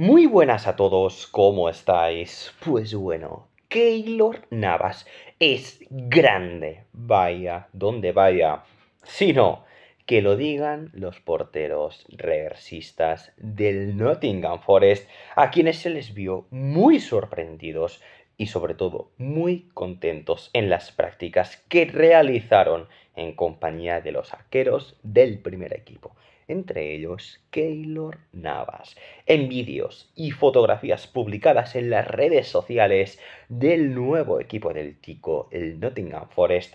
Muy buenas a todos, ¿cómo estáis? Pues bueno, Keylor Navas es grande, vaya, donde vaya. Si no, que lo digan los porteros reversistas del Nottingham Forest, a quienes se les vio muy sorprendidos y sobre todo muy contentos en las prácticas que realizaron en compañía de los arqueros del primer equipo entre ellos Keylor Navas. En vídeos y fotografías publicadas en las redes sociales del nuevo equipo del Tico, el Nottingham Forest,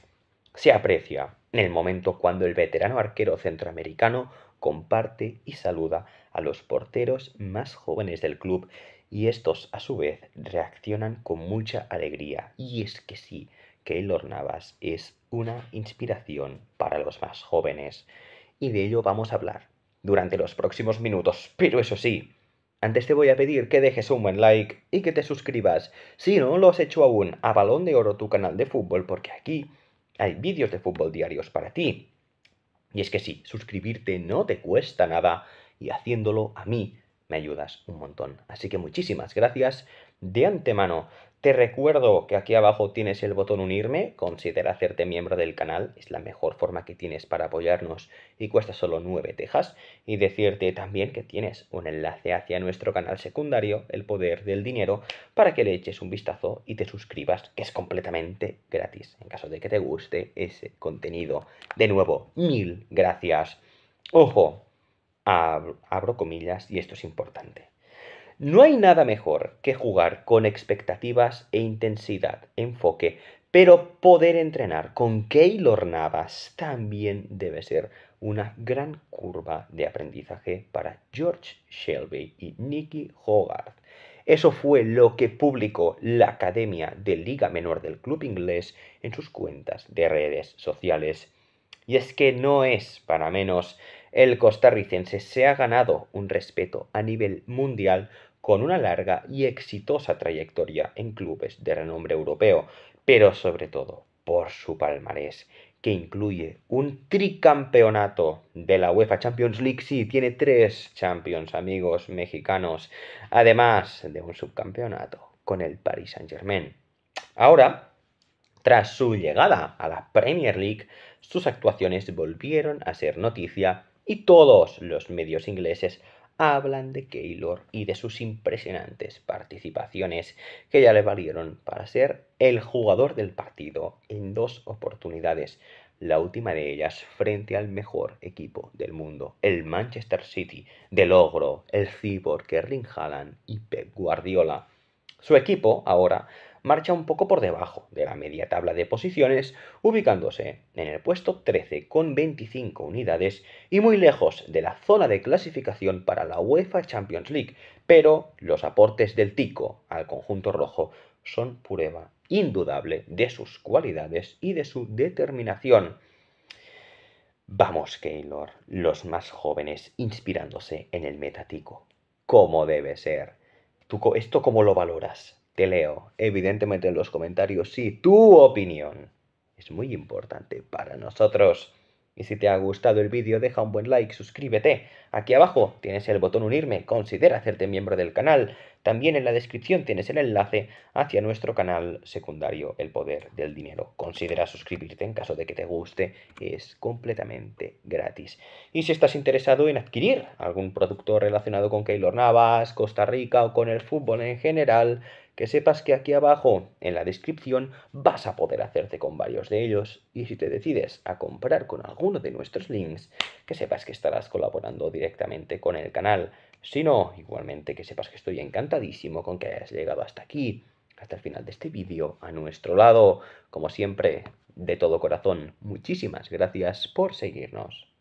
se aprecia en el momento cuando el veterano arquero centroamericano comparte y saluda a los porteros más jóvenes del club y estos a su vez reaccionan con mucha alegría. Y es que sí, Keylor Navas es una inspiración para los más jóvenes y de ello vamos a hablar durante los próximos minutos. Pero eso sí, antes te voy a pedir que dejes un buen like y que te suscribas, si no lo has hecho aún, a Balón de Oro tu canal de fútbol, porque aquí hay vídeos de fútbol diarios para ti. Y es que sí, suscribirte no te cuesta nada y haciéndolo a mí me ayudas un montón. Así que muchísimas gracias de antemano. Te recuerdo que aquí abajo tienes el botón unirme, considera hacerte miembro del canal, es la mejor forma que tienes para apoyarnos y cuesta solo 9 tejas. Y decirte también que tienes un enlace hacia nuestro canal secundario, El Poder del Dinero, para que le eches un vistazo y te suscribas, que es completamente gratis, en caso de que te guste ese contenido. De nuevo, mil gracias. Ojo, abro comillas y esto es importante. No hay nada mejor que jugar con expectativas e intensidad, enfoque, pero poder entrenar con Keylor Navas también debe ser una gran curva de aprendizaje para George Shelby y Nicky Hogarth. Eso fue lo que publicó la Academia de Liga Menor del club inglés en sus cuentas de redes sociales. Y es que no es para menos, el costarricense se ha ganado un respeto a nivel mundial con una larga y exitosa trayectoria en clubes de renombre europeo, pero sobre todo por su palmarés, que incluye un tricampeonato de la UEFA Champions League. Sí, tiene tres Champions, amigos mexicanos, además de un subcampeonato con el Paris Saint-Germain. Ahora, tras su llegada a la Premier League, sus actuaciones volvieron a ser noticia y todos los medios ingleses hablan de Keylor y de sus impresionantes participaciones que ya le valieron para ser el jugador del partido en dos oportunidades, la última de ellas frente al mejor equipo del mundo, el Manchester City, de logro, el Cyborg, Erling Haaland y Pep Guardiola. Su equipo ahora marcha un poco por debajo de la media tabla de posiciones, ubicándose en el puesto 13 con 25 unidades y muy lejos de la zona de clasificación para la UEFA Champions League, pero los aportes del Tico al conjunto rojo son prueba indudable de sus cualidades y de su determinación. Vamos, Keylor, los más jóvenes inspirándose en el metatico. ¿Cómo debe ser? ¿Tú, ¿Esto cómo lo valoras? Te leo, evidentemente en los comentarios, sí, tu opinión. Es muy importante para nosotros. Y si te ha gustado el vídeo, deja un buen like, suscríbete. Aquí abajo tienes el botón unirme, considera hacerte miembro del canal. También en la descripción tienes el enlace hacia nuestro canal secundario, El Poder del Dinero. Considera suscribirte en caso de que te guste, es completamente gratis. Y si estás interesado en adquirir algún producto relacionado con Keylor Navas, Costa Rica o con el fútbol en general, que sepas que aquí abajo en la descripción vas a poder hacerte con varios de ellos y si te decides a comprar con alguno de nuestros links, que sepas que estarás colaborando directamente con el canal. Si no, igualmente que sepas que estoy encantadísimo con que hayas llegado hasta aquí, hasta el final de este vídeo, a nuestro lado. Como siempre, de todo corazón, muchísimas gracias por seguirnos.